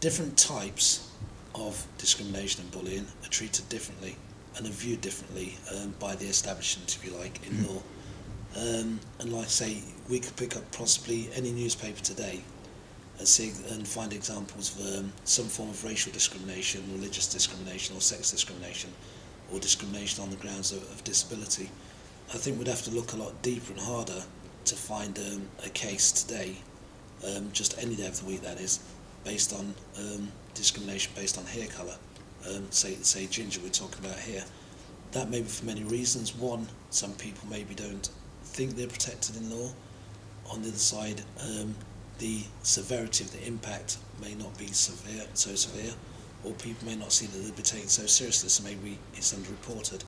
different types of discrimination and bullying are treated differently and are viewed differently um, by the establishment, if you like, in Mm. law. Um, and like I say, we could pick up possibly any newspaper today and see and find examples of um, some form of racial discrimination, religious discrimination, or sex discrimination, or discrimination on the grounds of, of disability. I think we'd have to look a lot deeper and harder to find um, a case today, um, just any day of the week that is, based on um, discrimination based on hair colour, um, say, say ginger we're talking about here. That may be for many reasons. One, some people maybe don't think they're protected in law. On the other side, um, the severity of the impact may not be severe, so severe, or people may not see that they'd be taken so seriously, so maybe it's underreported.